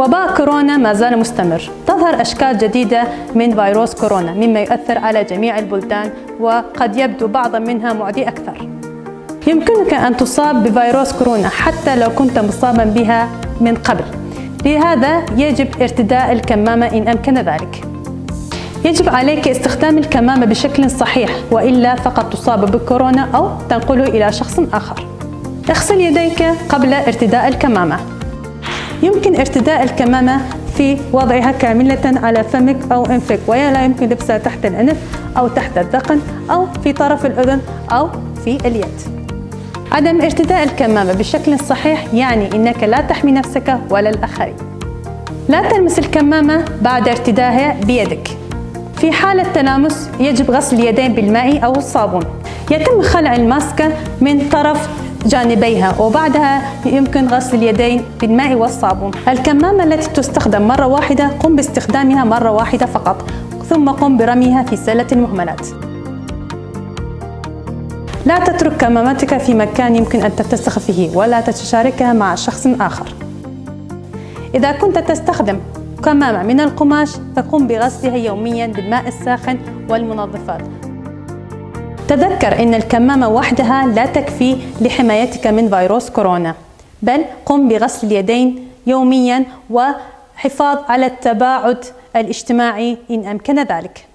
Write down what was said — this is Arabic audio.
وباء كورونا ما زال مستمر. تظهر أشكال جديدة من فيروس كورونا مما يؤثر على جميع البلدان وقد يبدو بعضا منها معدي أكثر. يمكنك أن تصاب بفيروس كورونا حتى لو كنت مصابا بها من قبل. لهذا يجب ارتداء الكمامة إن أمكن ذلك. يجب عليك استخدام الكمامة بشكل صحيح وإلا فقد تصاب بكورونا أو تنقله إلى شخص آخر. اغسل يديك قبل ارتداء الكمامة. يمكن ارتداء الكمامة في وضعها كاملة على فمك أو أنفك ولا يمكن لبسها تحت الأنف أو تحت الذقن أو في طرف الأذن أو في اليد. عدم ارتداء الكمامة بشكل صحيح يعني أنك لا تحمي نفسك ولا الآخرين. لا تلمس الكمامة بعد ارتدائها بيدك. في حالة تلامس يجب غسل اليدين بالماء أو الصابون. يتم خلع الماسكة من طرف جانبيها وبعدها يمكن غسل اليدين بالماء والصابون. الكمامة التي تستخدم مرة واحدة قم باستخدامها مرة واحدة فقط ثم قم برميها في سلة المهملات. لا تترك كمامتك في مكان يمكن أن تتسخ فيه ولا تشاركها مع شخص آخر. إذا كنت تستخدم كمامة من القماش فقم بغسلها يوميا بالماء الساخن والمنظفات. تذكر أن الكمامة وحدها لا تكفي لحمايتك من فيروس كورونا بل قم بغسل اليدين يوميا وحفاظ على التباعد الاجتماعي إن أمكن ذلك.